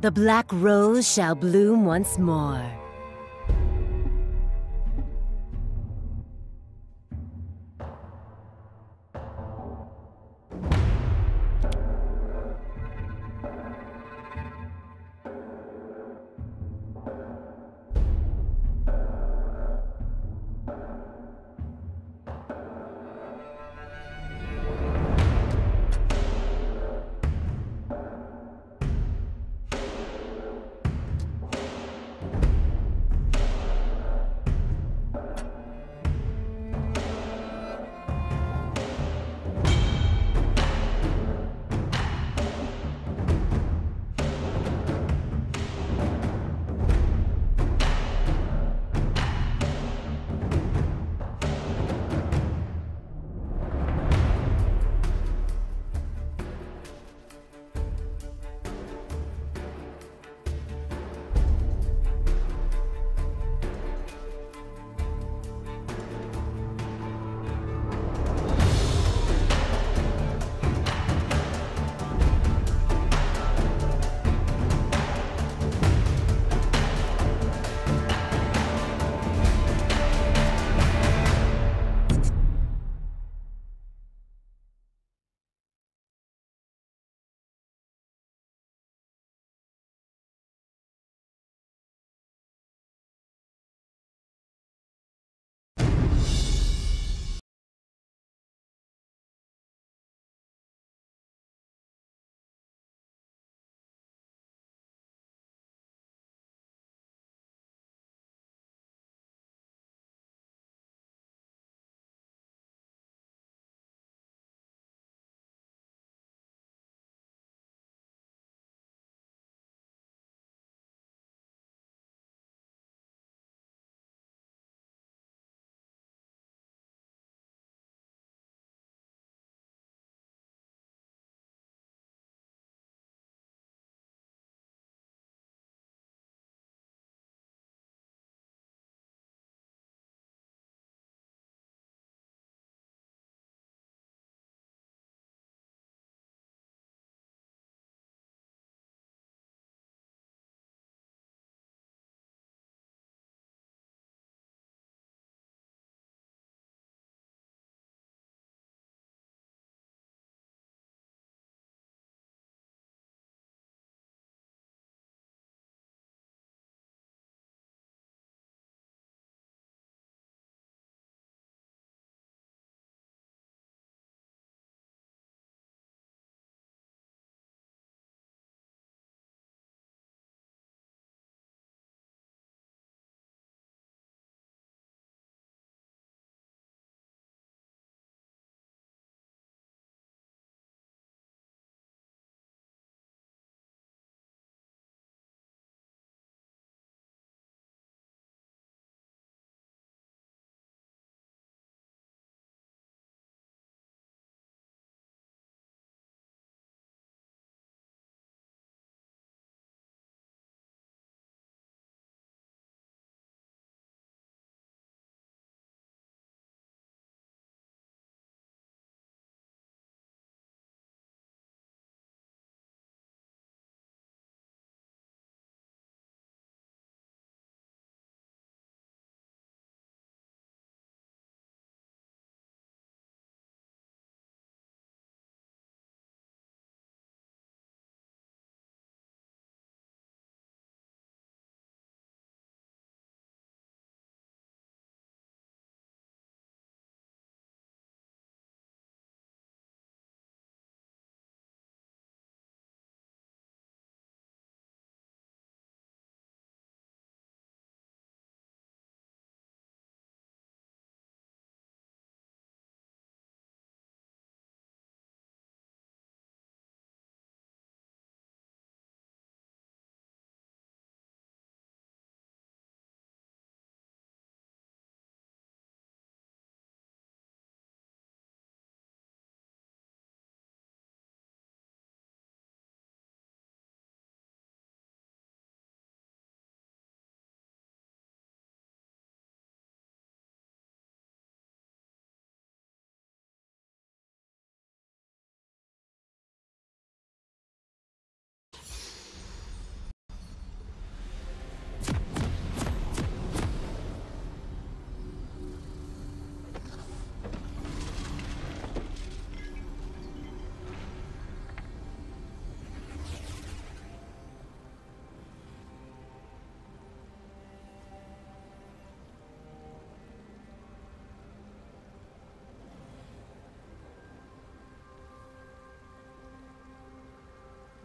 The black rose shall bloom once more.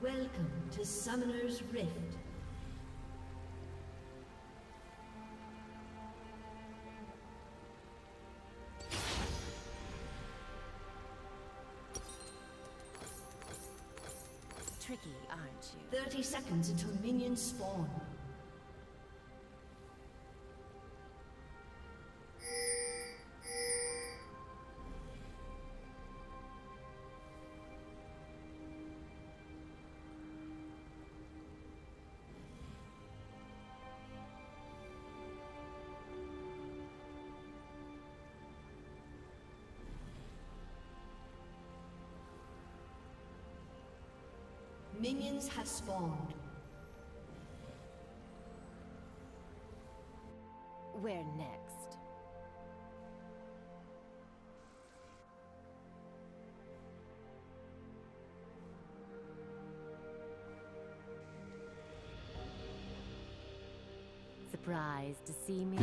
Welcome to Summoner's Rift. Tricky, aren't you? 30 seconds until minions spawn. Minions have spawned. Where next? Surprised to see me?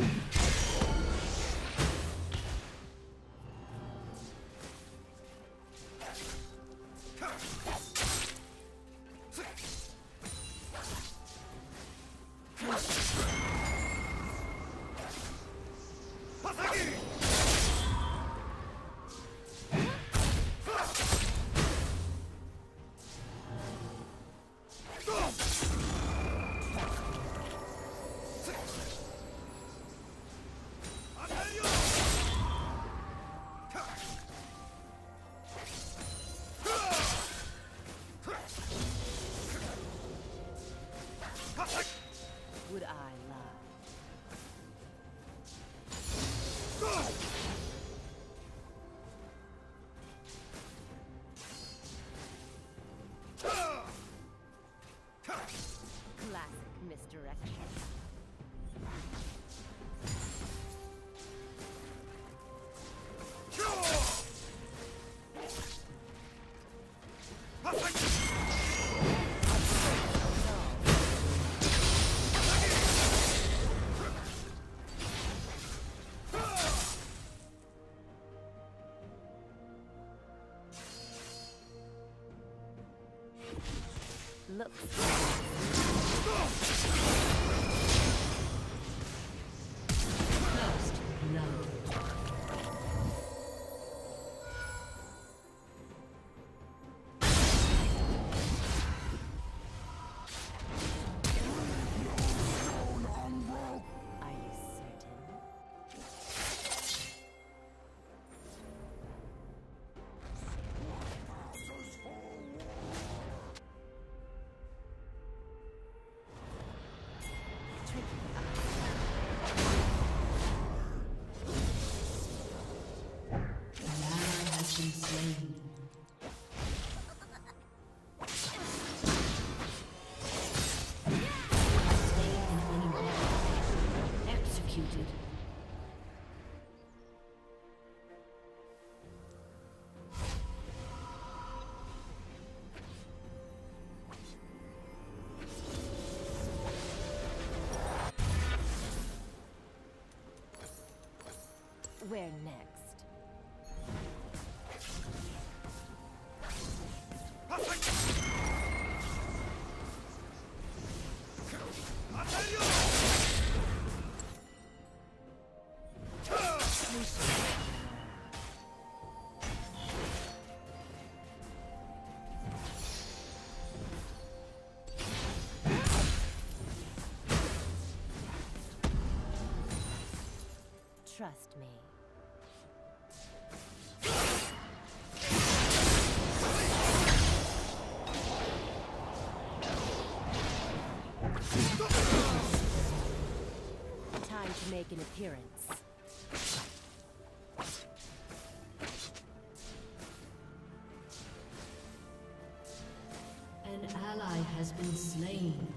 Looks Where next? Trust me. Make an appearance. An ally has been slain.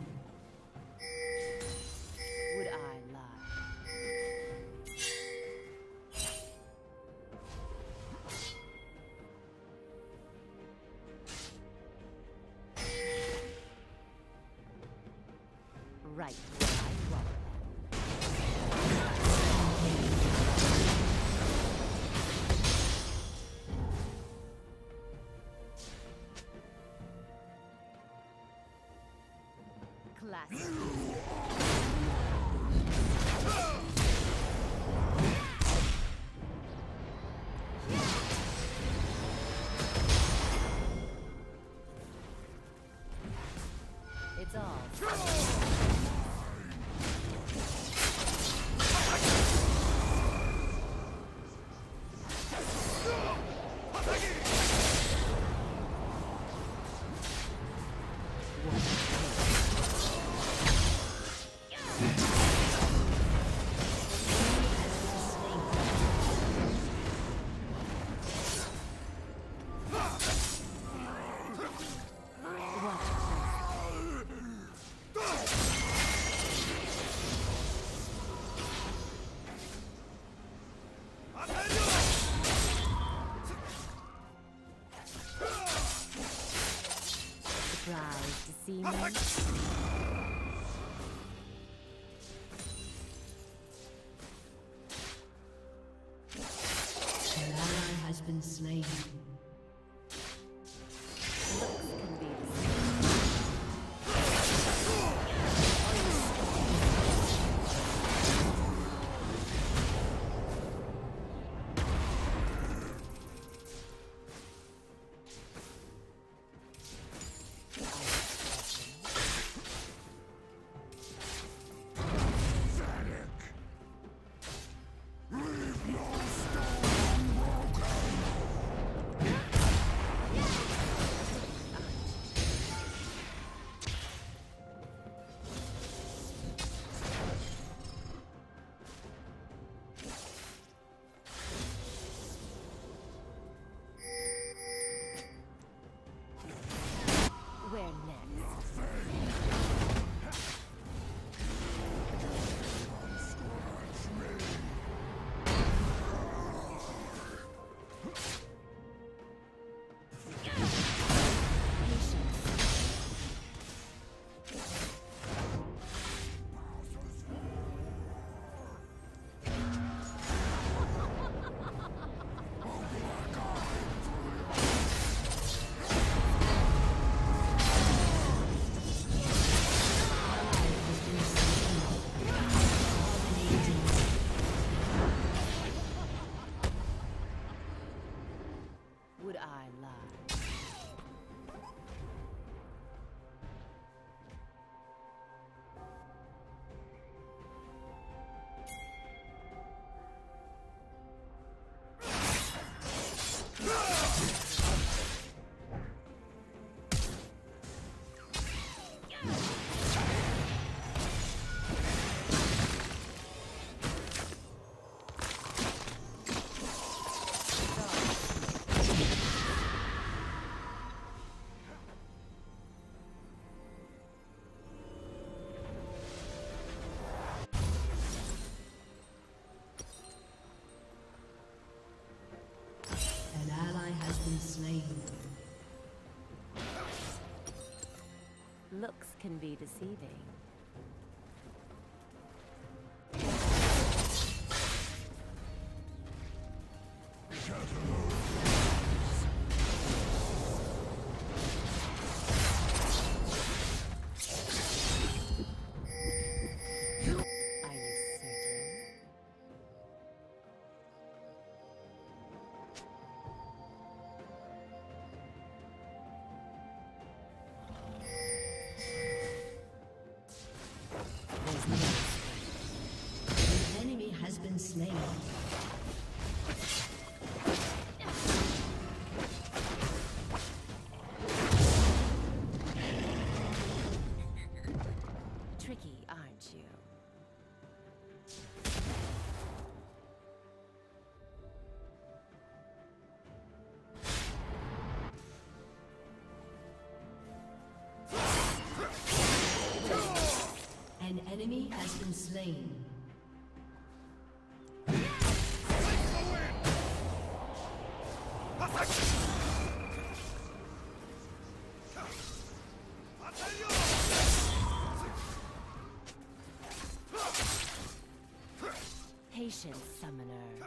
us. demon. Shalana has been slain. Looks can be deceiving. has been slain. Patience, summoner.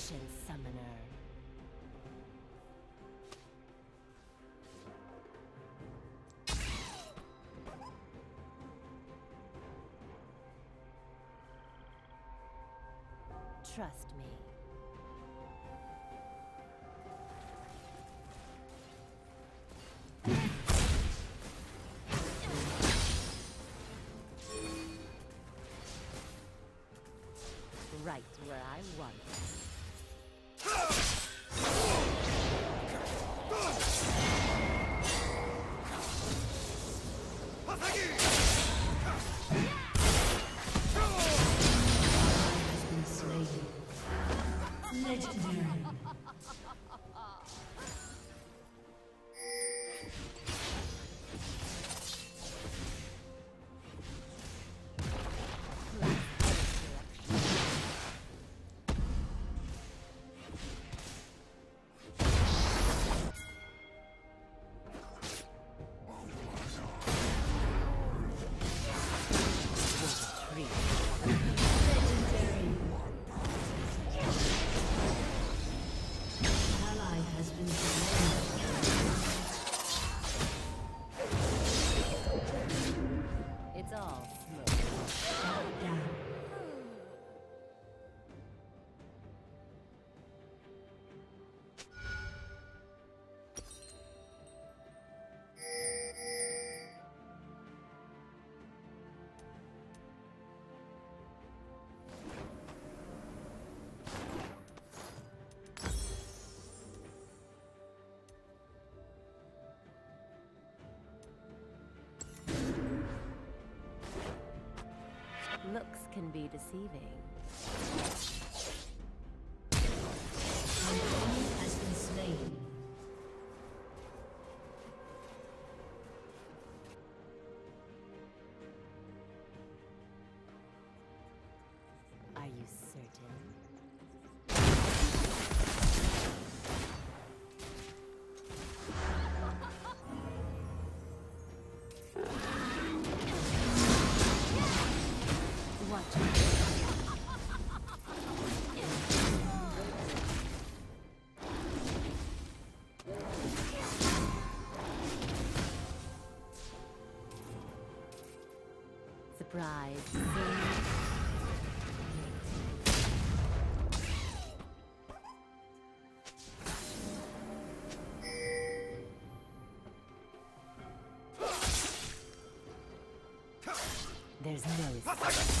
Patience, summoner. Trust me. Right where I want can be deceiving. Are you Sing. There's no escape.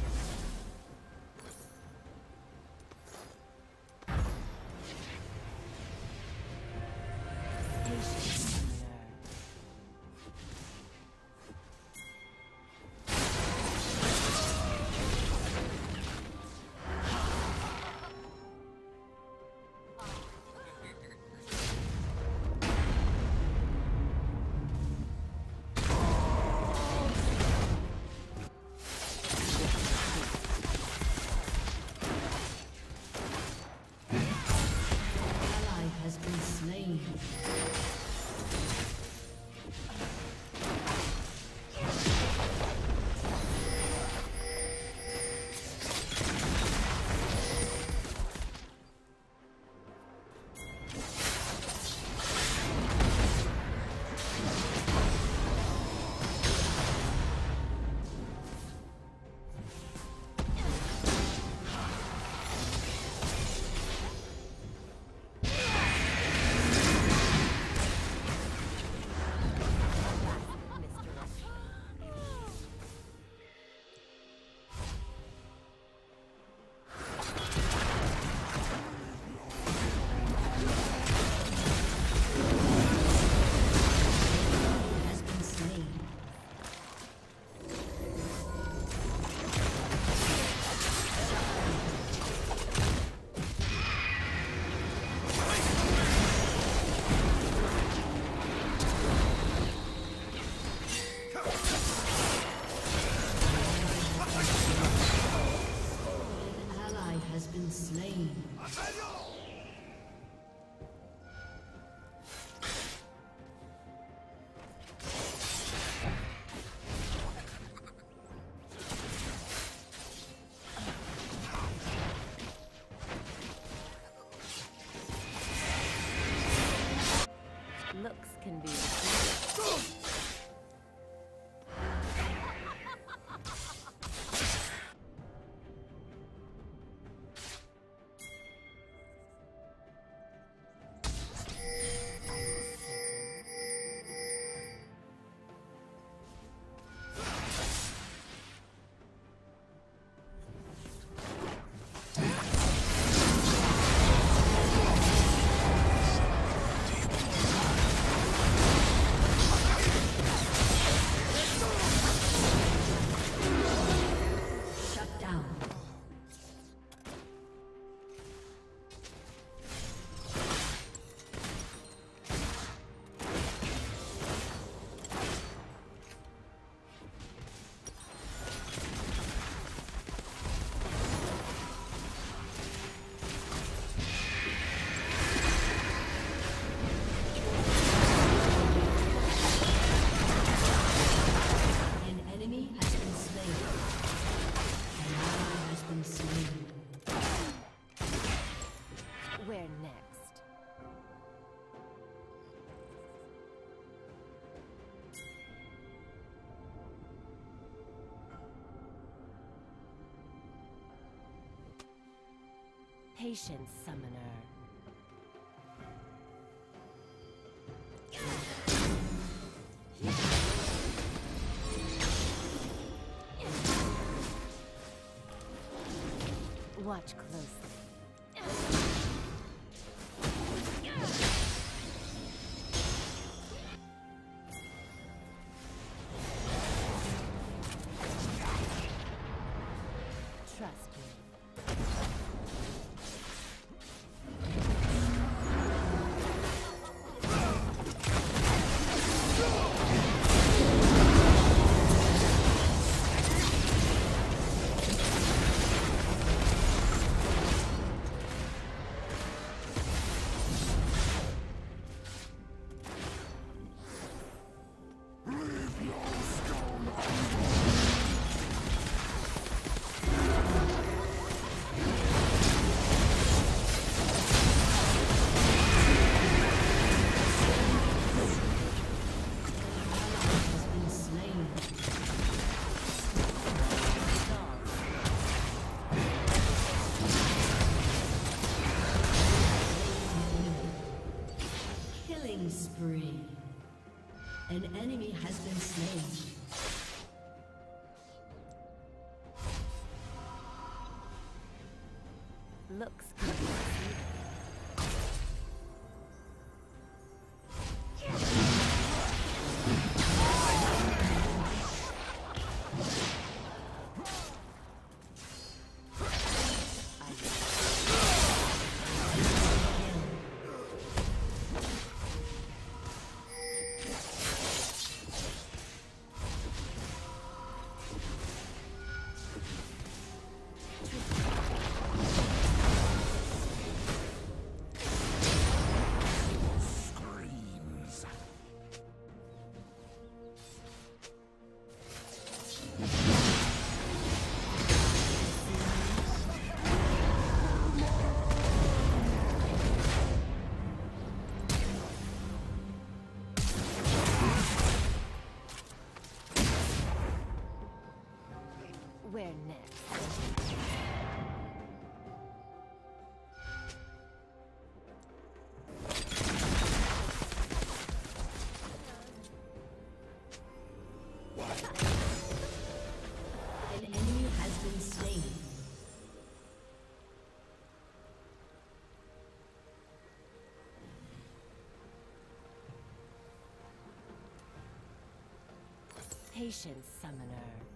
Slain. Looks Patience, summoner. Watch closely. Looks Patience, summoner.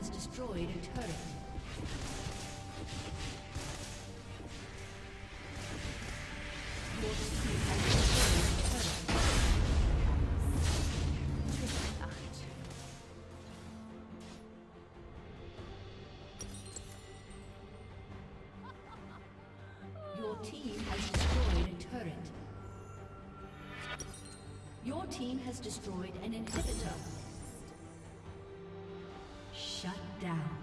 Has destroyed a turret. Your team has destroyed a turret. Your team has destroyed an inhibitor. Down.